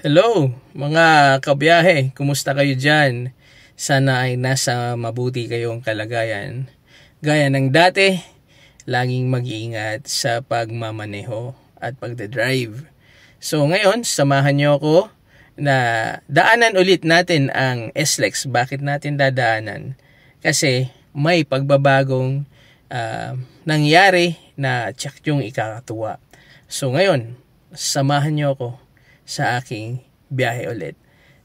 Hello mga kabiyahe, kumusta kayo dyan? Sana ay nasa mabuti kayong kalagayan. Gaya ng dati, laging mag-iingat sa pagmamaneho at pagdadrive. So ngayon, samahan niyo ako na daanan ulit natin ang SLEX. Bakit natin dadaanan? Kasi may pagbabagong uh, nangyari na tsak yung ikakatuwa. So ngayon, samahan niyo ako sa aking biyahe ulit.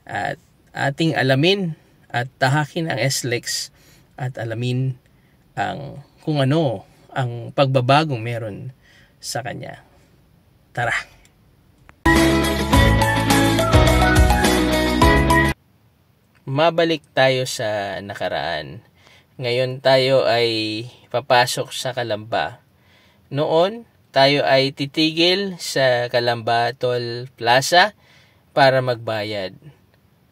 At ating alamin at tahakin ang SLEX at alamin ang kung ano ang pagbabagong meron sa kanya. Tara! Mabalik tayo sa nakaraan. Ngayon tayo ay papasok sa Kalamba. Noon, tayo ay titigil sa Kalamba Toll Plaza para magbayad.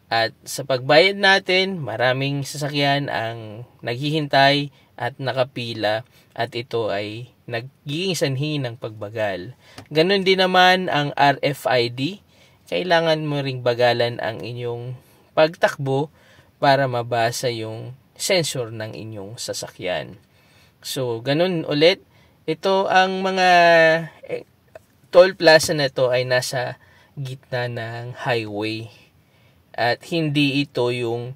At sa pagbayad natin, maraming sasakyan ang naghihintay at nakapila at ito ay nagiging sanhi ng pagbagal. Ganon din naman ang RFID. Kailangan mo ring bagalan ang inyong pagtakbo para mabasa yung sensor ng inyong sasakyan. So, ganun ulit ito ang mga eh, toll plaza na to ay nasa gitna ng highway. At hindi ito yung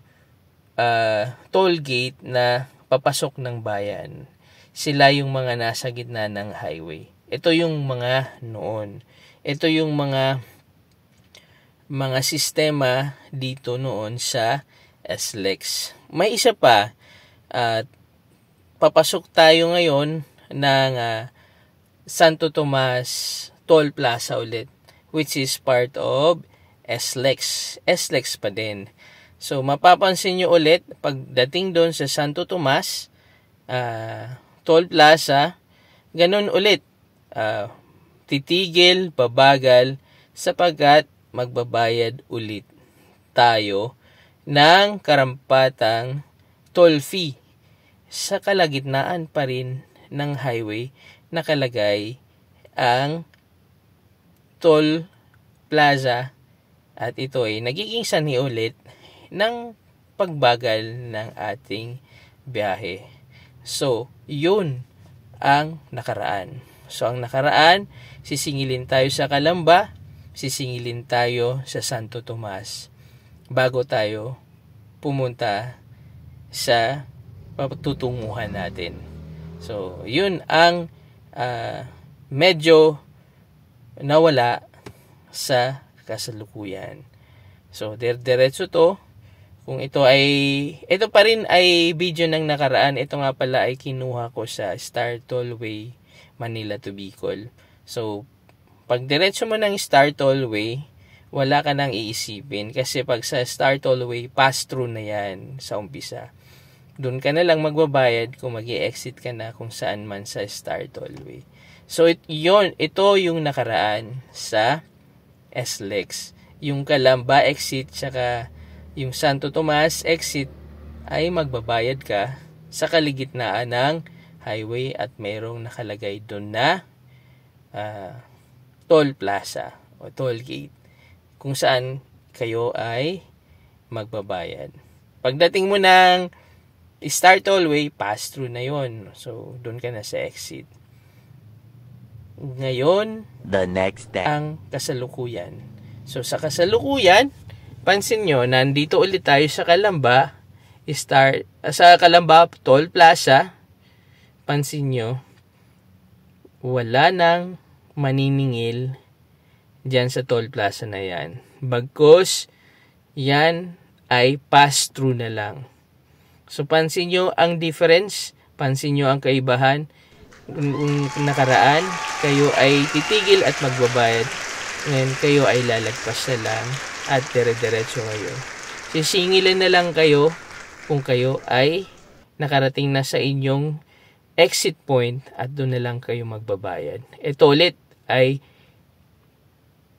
uh, toll gate na papasok ng bayan. Sila yung mga nasa gitna ng highway. Ito yung mga noon. Ito yung mga mga sistema dito noon sa SLEX. May isa pa at uh, papasok tayo ngayon ng uh, Santo Tomas Toll Plaza ulit which is part of SLEX. SLEX pa din. So, mapapansin nyo ulit, pagdating doon sa Santo Tomas, uh, Toll Plaza, ganun ulit. Uh, titigil, babagal, sapagkat magbabayad ulit tayo ng karampatang toll fee sa kalagitnaan pa rin ng highway nakalagay ang toll plaza at ito ay nagiging sanhi ulit ng pagbagal ng ating biyahe. So, yun ang nakaraan. So, ang nakaraan, sisingilin tayo sa Kalamba, sisingilin tayo sa Santo Tomas bago tayo pumunta sa patutunguhan natin. So, yun ang uh, medyo nawala sa kasalukuyan. So, diretso to. Kung ito ay, ito pa rin ay video ng nakaraan. Ito nga pala ay kinuha ko sa Star Tollway, Manila to Bicol. So, pag diretso mo ng Star Tollway, wala ka nang iisipin. Kasi pag sa Star Tollway, pass-through na yan sa umpisa doon ka na lang magbabayad kung mag exit ka na kung saan man sa Star Tollway. So, it, yon, ito yung nakaraan sa SLEX. Yung Kalamba exit, saka yung Santo Tomas exit, ay magbabayad ka sa kaligitnaan ng highway at mayroong nakalagay doon na uh, toll plaza o toll gate kung saan kayo ay magbabayad. Pagdating mo ng start tollway, pass through na yon. So, doon ka na sa exit. Ngayon, the next day. ang kasalukuyan. So, sa kasalukuyan, pansin nyo, nandito ulit tayo sa Kalamba, start, uh, sa Kalamba Toll Plaza, pansin nyo, wala nang maniningil dyan sa Toll Plaza na yan. Bagkos, yan ay pass-through na lang. So pansin nyo ang difference, pansin nyo ang kaibahan. Kung nakaraan, kayo ay titigil at magbabayad. Ngayon kayo ay lalagpas na lang at dire-diretso kayo. Sisingilan na lang kayo kung kayo ay nakarating na sa inyong exit point at doon na lang kayo magbabayad. Ito ulit ay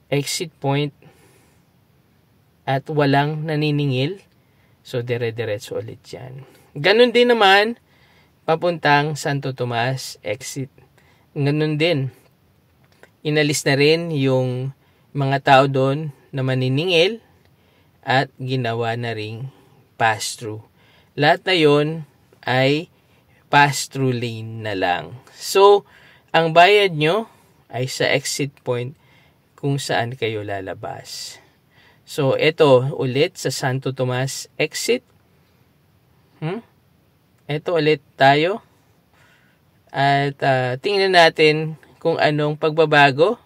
exit point at walang naniningil So, dire-diretso ulit yan. Ganon din naman, papuntang Santo Tomas exit. Ganon din. Inalis na rin yung mga tao doon na maniningil at ginawa na ring pass-through. Lahat na yon ay pass-through lane na lang. So, ang bayad nyo ay sa exit point kung saan kayo lalabas. So, ito ulit sa Santo Tomas exit. Hmm? Ito ulit tayo. At uh, tingnan natin kung anong pagbabago.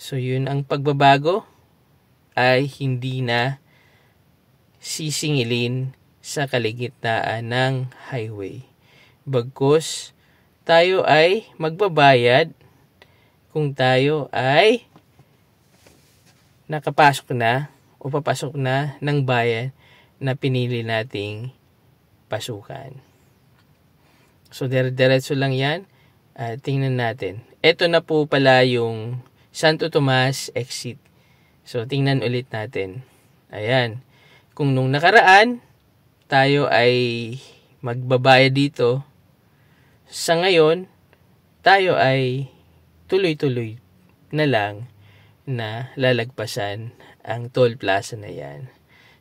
So, yun ang pagbabago ay hindi na sisingilin sa kaligitnaan ng highway. Bagkus, tayo ay magbabayad kung tayo ay nakapasok na o papasok na ng bayan na pinili nating pasukan. So, dire-diretso lang yan. Uh, tingnan natin. Ito na po pala yung Santo Tomas exit. So, tingnan ulit natin. Ayan. Kung nung nakaraan, tayo ay magbabayad dito, sa ngayon, tayo ay tuloy-tuloy na lang na lalagpasan ang toll plaza na yan.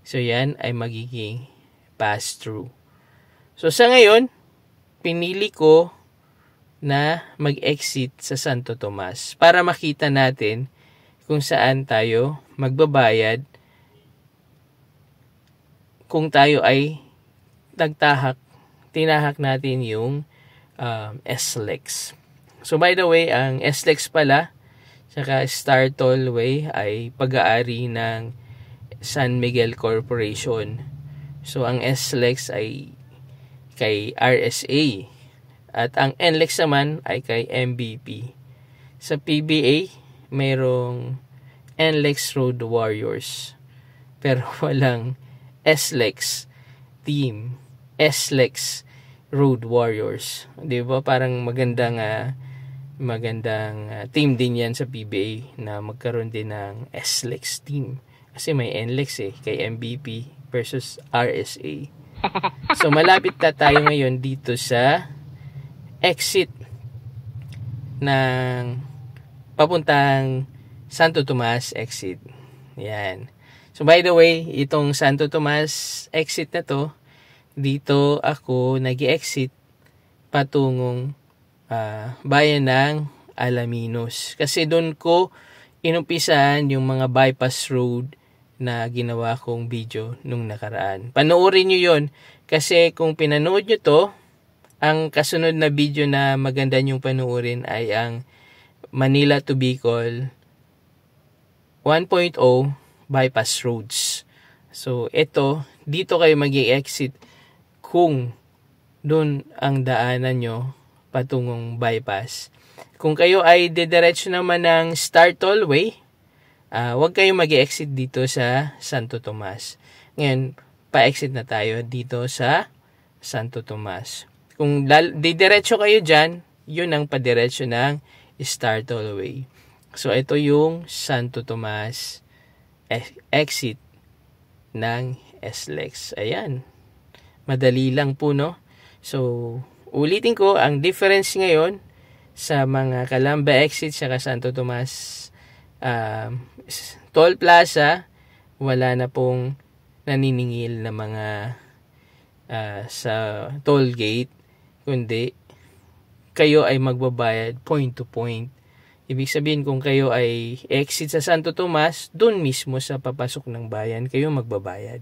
So yan ay magiging pass-through. So sa ngayon, pinili ko na mag-exit sa Santo Tomas para makita natin kung saan tayo magbabayad kung tayo ay nagtahak, tinahak natin yung um, SLEX. So by the way, ang SLEX pala Saka Star Tollway ay pag-aari ng San Miguel Corporation. So ang SLEX ay kay RSA at ang NLEX naman ay kay MVP. Sa PBA, mayroong NLEX Road Warriors pero walang SLEX team, SLEX Road Warriors. 'Di ba? Parang magandang uh, magandang uh, team din yan sa PBA na magkaroon din ng SLEX team. Kasi may NLEX eh, kay MVP versus RSA. So malapit na tayo ngayon dito sa exit ng papuntang Santo Tomas exit. Yan. So by the way, itong Santo Tomas exit na to, dito ako nag exit patungong uh, bayan ng Alaminos. Kasi doon ko inumpisahan yung mga bypass road na ginawa kong video nung nakaraan. Panoorin nyo yon kasi kung pinanood nyo to, ang kasunod na video na maganda nyong panoorin ay ang Manila to Bicol 1.0 bypass roads. So, ito, dito kayo mag exit kung doon ang daanan nyo patungong bypass. Kung kayo ay dediretso naman ng Star Tollway, uh, huwag kayong mag exit dito sa Santo Tomas. Ngayon, pa-exit na tayo dito sa Santo Tomas. Kung didiretso kayo dyan, yun ang padiretso ng Star Tollway. So, ito yung Santo Tomas exit ng SLEX. Ayan. Madali lang po, no? So, Ulitin ko, ang difference ngayon sa mga Calamba exit sa Santo Tomas uh, Toll Plaza, wala na pong naniningil na mga uh, sa toll gate, kundi kayo ay magbabayad point to point. Ibig sabihin kung kayo ay exit sa Santo Tomas, doon mismo sa papasok ng bayan, kayo magbabayad.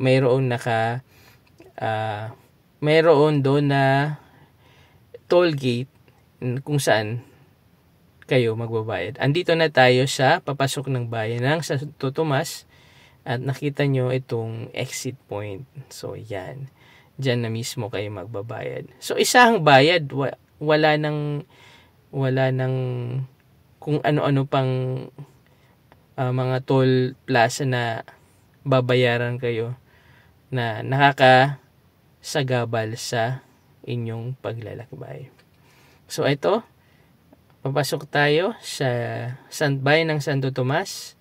Mayroong naka uh, mayroon doon na toll gate kung saan kayo magbabayad. Andito na tayo sa papasok ng bayan ng Santo Tomas at nakita nyo itong exit point. So, yan. Diyan na mismo kayo magbabayad. So, isang bayad. Wala nang wala nang kung ano-ano pang uh, mga toll plaza na babayaran kayo na nakaka sagabal sa inyong paglalakbay. So ito, papasok tayo sa sandbay ng Santo Tomas.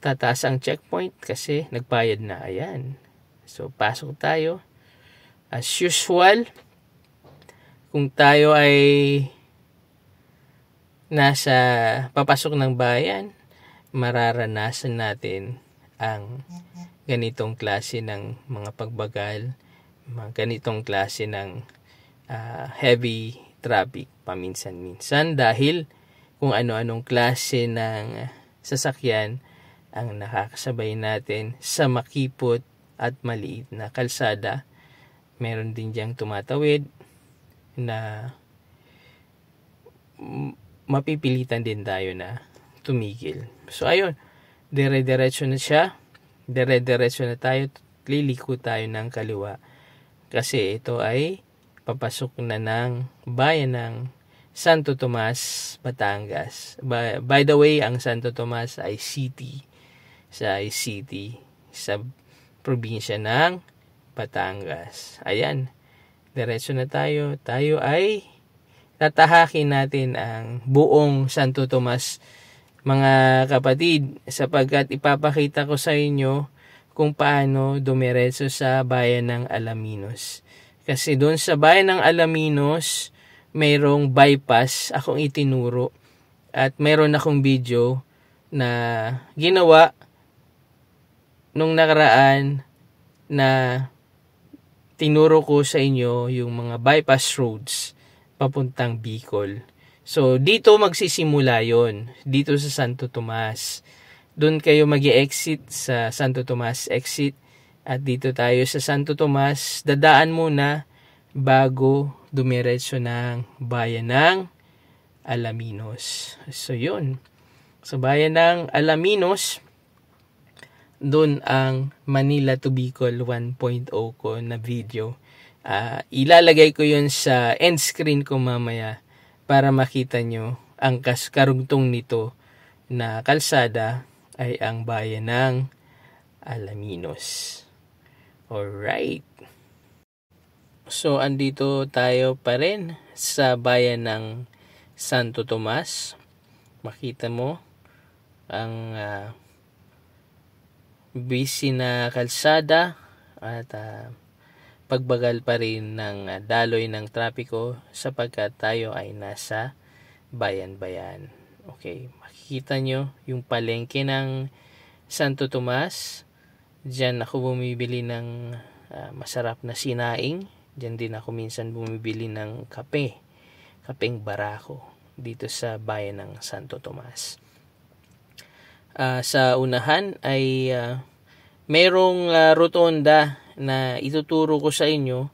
Tataas ang checkpoint kasi nagbayad na. Ayan. So pasok tayo. As usual, kung tayo ay nasa papasok ng bayan, mararanasan natin ang ganitong klase ng mga pagbagal, mga ganitong klase ng uh, heavy traffic paminsan-minsan dahil kung ano-anong klase ng sasakyan ang nakakasabay natin sa makipot at maliit na kalsada. Meron din diyang tumatawid na mapipilitan din tayo na tumigil. So ayun, dire-diretso na siya. Dire-diretso na tayo. Liliko tayo ng kaliwa. Kasi ito ay papasok na ng bayan ng Santo Tomas, Batangas. By, by the way, ang Santo Tomas ay city. Sa city sa probinsya ng Batangas. Ayan. Diretso na tayo. Tayo ay tatahakin natin ang buong Santo Tomas mga kapatid sapagkat ipapakita ko sa inyo kung paano dumiretso sa bayan ng Alaminos. Kasi doon sa bayan ng Alaminos, mayroong bypass akong itinuro at mayroon akong video na ginawa nung nakaraan na tinuro ko sa inyo yung mga bypass roads papuntang Bicol. So, dito magsisimula yon Dito sa Santo Tomas. Doon kayo mag exit sa Santo Tomas exit. At dito tayo sa Santo Tomas. Dadaan muna bago dumiretso ng bayan ng Alaminos. So, yun. Sa bayan ng Alaminos, doon ang Manila to Bicol 1.0 ko na video Uh, ilalagay ko yun sa end screen ko mamaya para makita nyo ang karugtong nito na kalsada ay ang bayan ng Alaminos. Alright. So, andito tayo pa rin sa bayan ng Santo Tomas. Makita mo ang uh, busy na kalsada at uh, pagbagal pa rin ng ah, daloy ng trapiko sapagkat tayo ay nasa bayan-bayan. Okay, makikita nyo yung palengke ng Santo Tomas. Diyan ako bumibili ng uh, masarap na sinaing. Diyan din ako minsan bumibili ng kape. Kapeng barako dito sa bayan ng Santo Tomas. Uh, sa unahan ay uh, mayroong uh, rotonda na ituturo ko sa inyo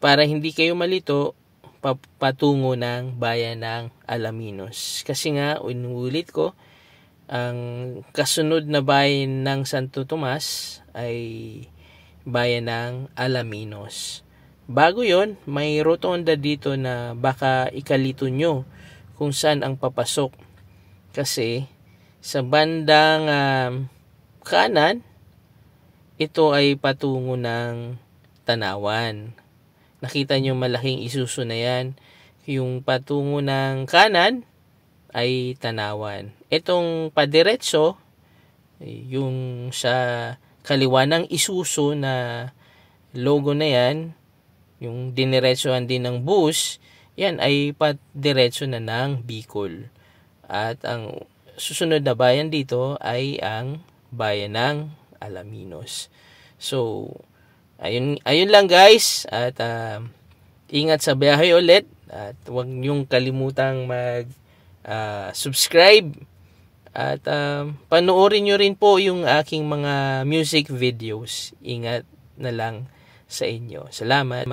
para hindi kayo malito patungo ng bayan ng Alaminos. Kasi nga, inuulit ko, ang kasunod na bayan ng Santo Tomas ay bayan ng Alaminos. Bago yon may rotonda dito na baka ikalito nyo kung saan ang papasok. Kasi sa bandang uh, kanan, ito ay patungo ng tanawan. Nakita nyo malaking isuso na yan. Yung patungo ng kanan ay tanawan. Itong padiretso, yung sa kaliwa ng isuso na logo na yan, yung diniretsohan din ng bus, yan ay padiretso na ng Bicol. At ang susunod na bayan dito ay ang bayan ng Alaminos. So, ayun, ayun lang guys. At uh, ingat sa biyahe ulit. At huwag niyong kalimutang mag uh, subscribe. At uh, panoorin nyo rin po yung aking mga music videos. Ingat na lang sa inyo. Salamat.